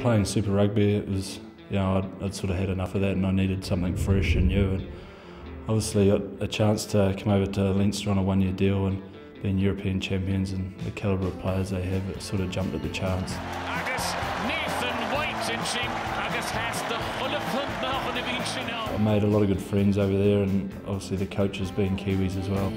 Playing Super Rugby, it was, you know, I'd, I'd sort of had enough of that and I needed something fresh and new. And obviously got a chance to come over to Leinster on a one-year deal and being European champions and the calibre of players they have, it sort of jumped at the chance. agus Nathan White in sin agus has the Oliphant nach an a bhín sin á. I made a lot of good friends over there and obviously the coaches being Kiwis as well.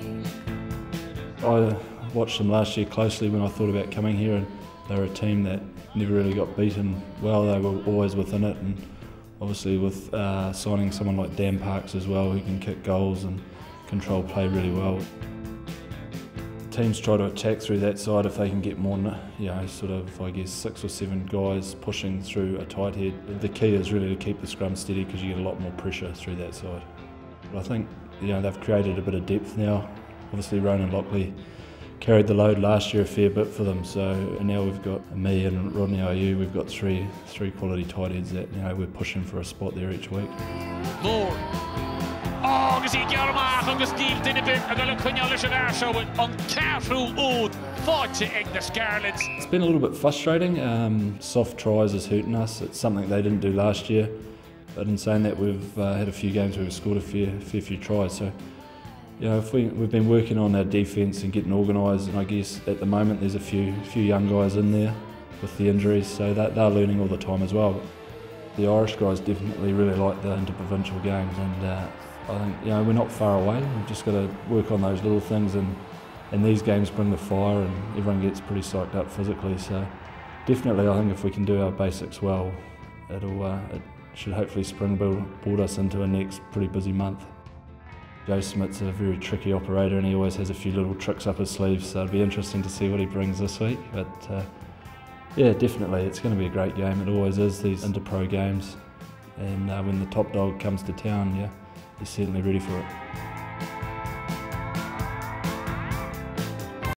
I watched them last year closely when I thought about coming here and they were a team that never really got beaten well, they were always within it and obviously with uh, signing someone like Dan Parks as well who can kick goals and control play really well. Teams try to attack through that side if they can get more, you know, sort of, I guess, six or seven guys pushing through a tight head. The key is really to keep the scrum steady because you get a lot more pressure through that side. But I think, you know, they've created a bit of depth now. Obviously, Ronan Loughney carried the load last year a fair bit for them. So and now we've got me and Rodney Ayew. We've got three three quality tight heads that you know we're pushing for a spot there each week. Mór. Agus í gearmach agus díl duine bit a go le chuine leis an airseo an ceafrú úd fáte ag na Scarlets. It's been a little bit frustrating. Um, soft tries is hurting us. It's something they didn't do last year. But in saying that, we've uh, had a few games where we've scored a fair, fair few tries. So, you know, if we, we've been working on our defence and getting organised, and I guess at the moment there's a few few young guys in there with the injuries, so that they're learning all the time as well. The Irish guys definitely really like the interprovincial games, and uh, I think you know we're not far away. We've just got to work on those little things, and and these games bring the fire, and everyone gets pretty psyched up physically. So definitely, I think if we can do our basics well, it'll uh, it should hopefully springboard us into a next pretty busy month. Joe Schmidt's a very tricky operator and he always has a few little tricks up his sleeve, so it'll be interesting to see what he brings this week. But uh, yeah, definitely, it's going to be a great game. It always is, these inter-pro games. And uh, when the top dog comes to town, yeah, he's certainly ready for it.